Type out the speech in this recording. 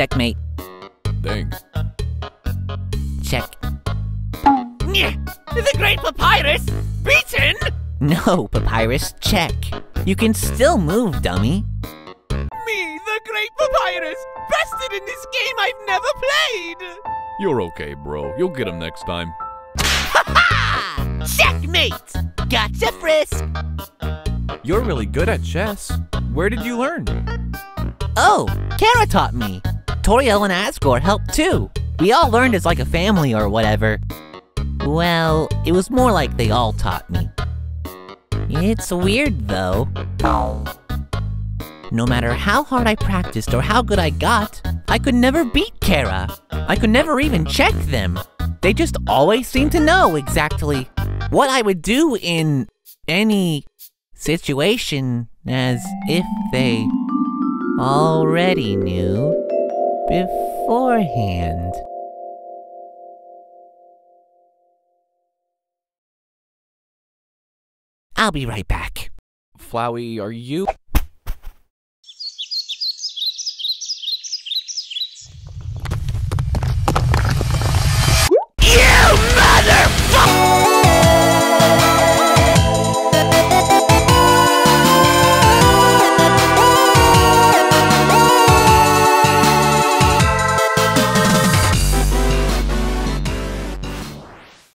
Checkmate. Thanks. Check. The Great Papyrus? Beaten? No, Papyrus, check. You can still move, dummy. Me, the Great Papyrus, bested in this game I've never played! You're okay, bro. You'll get him next time. Ha! Checkmate! Gotcha, Frisk! You're really good at chess. Where did you learn? Oh, Chara taught me. Toriel and Asgore helped too. We all learned as like a family or whatever. Well, it was more like they all taught me. It's weird though. No matter how hard I practiced or how good I got, I could never beat Chara. I could never even check them. They just always seemed to know exactly what I would do in any situation as if they already knew beforehand. I'll be right back. Flowey, are you?